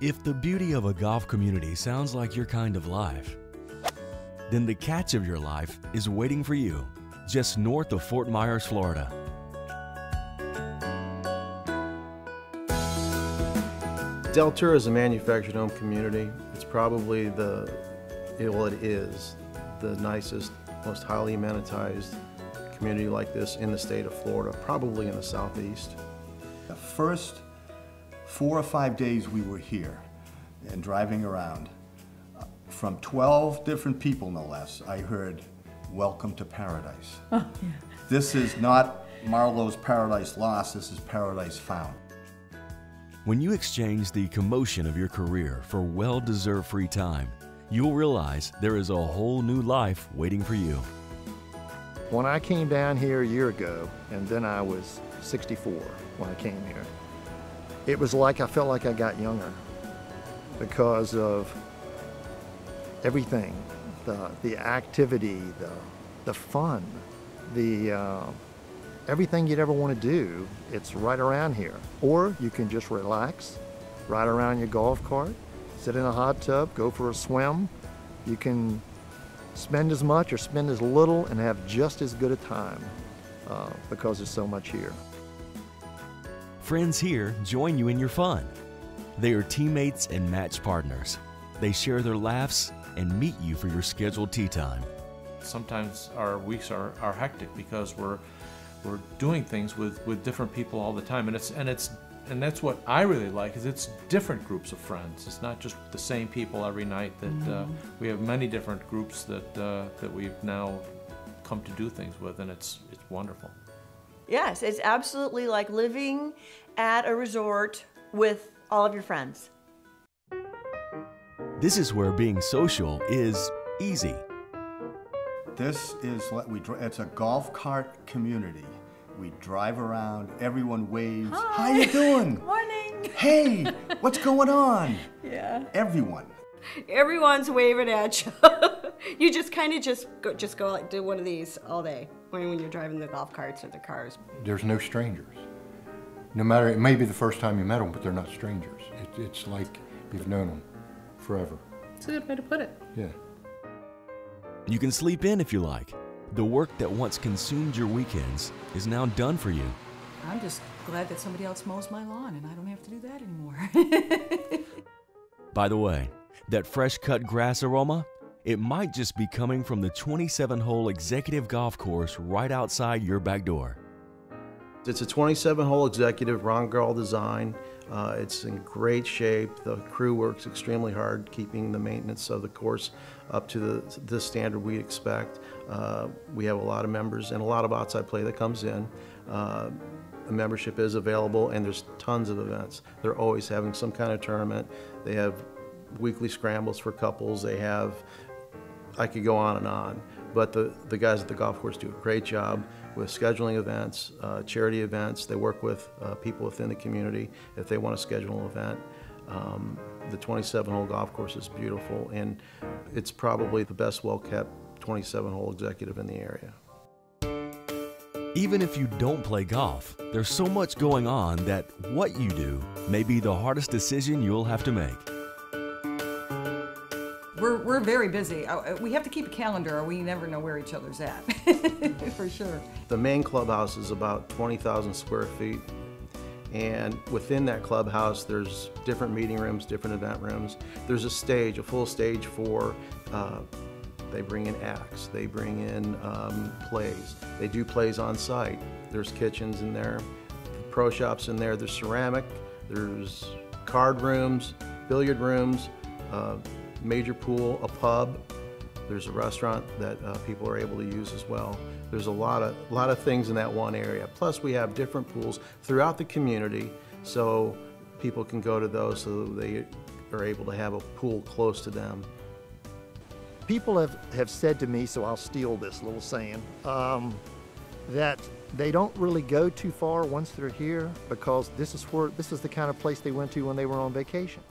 If the beauty of a golf community sounds like your kind of life, then the catch of your life is waiting for you just north of Fort Myers, Florida. Del Tura is a manufactured home community. It's probably the, well, it is the nicest, most highly amenitized community like this in the state of Florida, probably in the southeast. The first four or five days we were here and driving around, uh, from 12 different people no less, I heard, welcome to paradise. Oh, yeah. This is not Marlowe's Paradise Lost, this is Paradise Found. When you exchange the commotion of your career for well-deserved free time, you'll realize there is a whole new life waiting for you. When I came down here a year ago, and then I was 64 when I came here, it was like I felt like I got younger because of everything, the, the activity, the, the fun, the, uh, everything you'd ever want to do, it's right around here. Or you can just relax, ride around your golf cart, sit in a hot tub, go for a swim. You can spend as much or spend as little and have just as good a time uh, because there's so much here. Friends here join you in your fun. They are teammates and match partners. They share their laughs and meet you for your scheduled tee time. Sometimes our weeks are, are hectic because we're we're doing things with, with different people all the time and it's and it's and that's what I really like is it's different groups of friends. It's not just the same people every night. That mm -hmm. uh, mm-hmm. we have many different groups that uh, that we've now come to do things with, and it's it's wonderful. Yes, it's absolutely like living at a resort with all of your friends. This is where being social is easy. This is what we. It's a golf cart community. We drive around. Everyone waves. Hi. How you doing? Morning. Hey, what's going on? Yeah. Everyone. Everyone's waving at you. you just kind of just go, just go like do one of these all day when, when you're driving the golf carts or the cars. There's no strangers. No matter, it may be the first time you met them, but they're not strangers. It, it's like you've known them forever. It's a good way to put it. Yeah. You can sleep in if you like. The work that once consumed your weekends is now done for you. I'm just glad that somebody else mows my lawn and I don't have to do that anymore. By the way, that fresh cut grass aroma, it might just be coming from the 27 hole executive golf course right outside your back door. It's a 27 hole executive Ron design. Uh, it's in great shape. The crew works extremely hard keeping the maintenance of the course up to the, the standard we expect. Uh, we have a lot of members and a lot of outside play that comes in. Uh, a membership is available and there's tons of events. They're always having some kind of tournament. They have weekly scrambles for couples. They have, I could go on and on. But the, the guys at the golf course do a great job with scheduling events, uh, charity events. They work with uh, people within the community if they want to schedule an event. Um, the 27-hole golf course is beautiful, and it's probably the best well-kept 27-hole executive in the area. Even if you don't play golf, there's so much going on that what you do may be the hardest decision you'll have to make. We're, we're very busy. Uh, uh, we have to keep a calendar or we never know where each other's at, for sure. The main clubhouse is about 20,000 square feet. And within that clubhouse, there's different meeting rooms, different event rooms. There's a stage, a full stage for, uh, they bring in acts, they bring in um, plays. They do plays on site. There's kitchens in there, pro shops in there, there's ceramic, there's card rooms, billiard rooms, uh, major pool, a pub. There's a restaurant that uh, people are able to use as well. There's a lot of, lot of things in that one area. Plus we have different pools throughout the community so people can go to those so they are able to have a pool close to them. People have, have said to me, so I'll steal this little saying, um, that they don't really go too far once they're here because this is where this is the kind of place they went to when they were on vacation.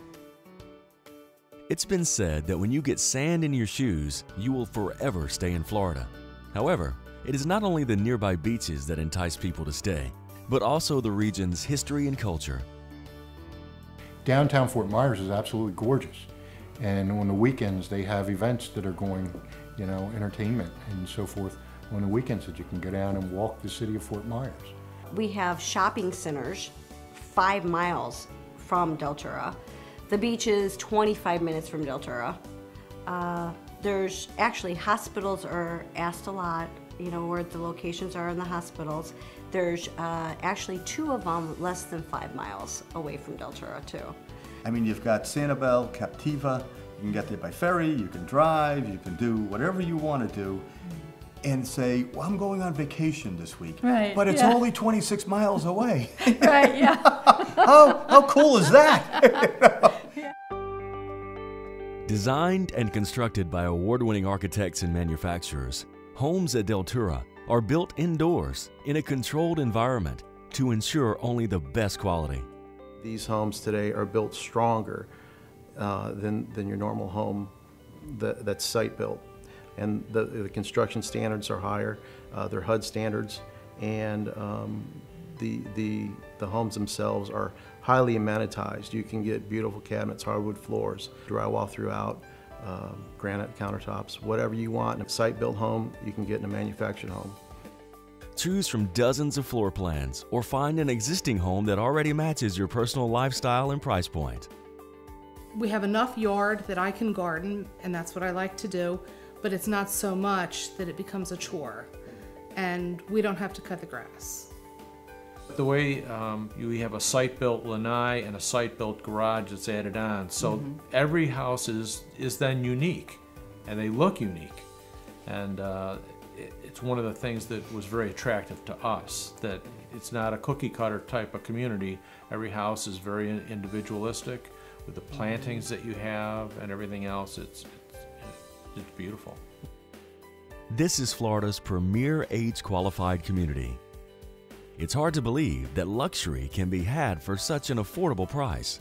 It's been said that when you get sand in your shoes, you will forever stay in Florida. However, it is not only the nearby beaches that entice people to stay, but also the region's history and culture. downtown Fort Myers is absolutely gorgeous. And on the weekends, they have events that are going, you know, entertainment and so forth on the weekends that you can go down and walk the city of Fort Myers. We have shopping centers five miles from Del Tura. The beach is 25 minutes from Del Tura. Uh, there's actually hospitals are asked a lot, you know, where the locations are in the hospitals. There's uh, actually two of them less than five miles away from Del Tura, too. I mean, you've got Sanibel, Captiva, you can get there by ferry, you can drive, you can do whatever you want to do and say, well, I'm going on vacation this week. Right, But it's yeah. only 26 miles away. Right, yeah. how, how cool is that? Designed and constructed by award winning architects and manufacturers, homes at Del Tura are built indoors in a controlled environment to ensure only the best quality. These homes today are built stronger uh, than, than your normal home that, that's site-built. And the, the construction standards are higher, uh, they're HUD standards, and um, the, the, the homes themselves are highly amenitized. You can get beautiful cabinets, hardwood floors, drywall throughout, um, granite countertops, whatever you want in a site-built home, you can get in a manufactured home. Choose from dozens of floor plans or find an existing home that already matches your personal lifestyle and price point. We have enough yard that I can garden, and that's what I like to do, but it's not so much that it becomes a chore. And we don't have to cut the grass. The way um, you we have a site-built lanai and a site-built garage that's added on, so every house is is then unique, and they look unique, and uh, it, it's one of the things that was very attractive to us. That it's not a cookie-cutter type of community. Every house is very individualistic, with the plantings that you have and everything else. It's it's, it's beautiful. This is Florida's premier age qualified community. It's hard to believe that luxury can be had for such an affordable price.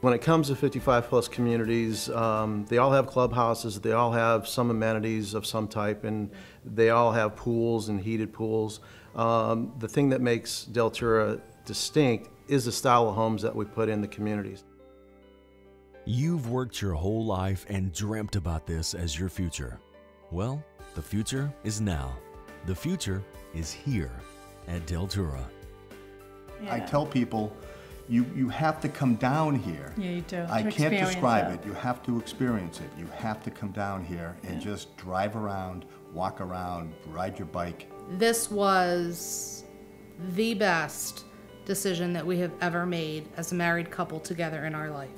When it comes to 55 plus communities, um, they all have clubhouses, they all have some amenities of some type, and they all have pools and heated pools. Um, the thing that makes Del Tura distinct is the style of homes that we put in the communities. You've worked your whole life and dreamt about this as your future. Well, the future is now. The future is here at Del Tura. I tell people, you, you have to come down here. Yeah, you do, I to can't describe it. it. You have to experience it. You have to come down here and just drive around, walk around, ride your bike. This was the best decision that we have ever made as a married couple together in our life.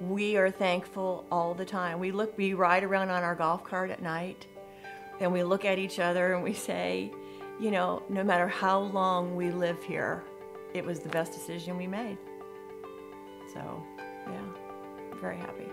We are thankful all the time. We look, we ride around on our golf cart at night and we look at each other and we say, you know, no matter how long we live here, it was the best decision we made. So, yeah, very happy.